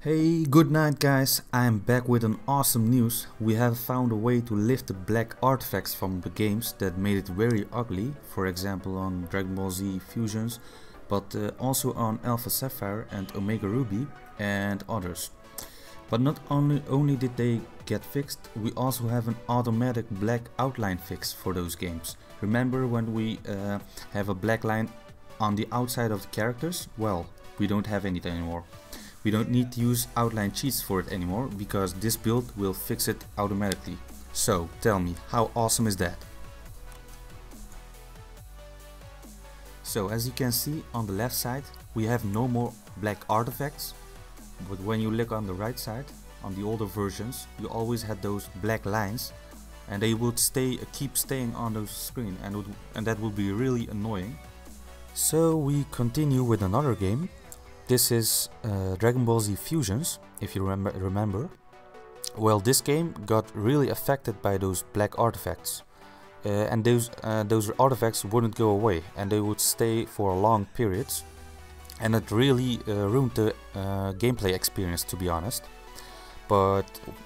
Hey, good night guys, I am back with an awesome news. We have found a way to lift the black artifacts from the games that made it very ugly, for example on Dragon Ball Z Fusions, but uh, also on Alpha Sapphire and Omega Ruby and others. But not only, only did they get fixed, we also have an automatic black outline fix for those games. Remember when we uh, have a black line on the outside of the characters? Well, we don't have any anymore. We don't need to use outline cheats for it anymore because this build will fix it automatically. So tell me, how awesome is that? So as you can see on the left side we have no more black artifacts but when you look on the right side on the older versions you always had those black lines and they would stay keep staying on the screen and, would, and that would be really annoying. So we continue with another game this is uh, Dragon Ball Z Fusions, if you remember, remember. Well, this game got really affected by those black artifacts. Uh, and those, uh, those artifacts wouldn't go away and they would stay for long periods. And it really uh, ruined the uh, gameplay experience, to be honest. But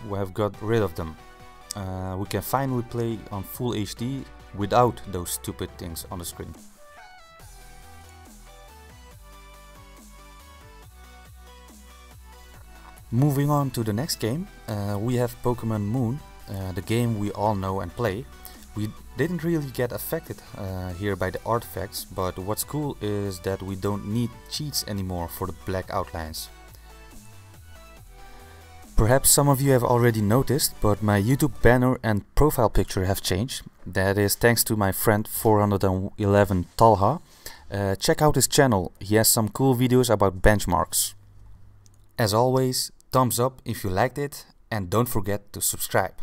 we have got rid of them. Uh, we can finally play on full HD without those stupid things on the screen. Moving on to the next game, uh, we have Pokemon Moon, uh, the game we all know and play. We didn't really get affected uh, here by the artifacts, but what's cool is that we don't need cheats anymore for the black outlines. Perhaps some of you have already noticed, but my YouTube banner and profile picture have changed. That is thanks to my friend 411 Talha. Uh, check out his channel, he has some cool videos about benchmarks. As always, thumbs up if you liked it and don't forget to subscribe.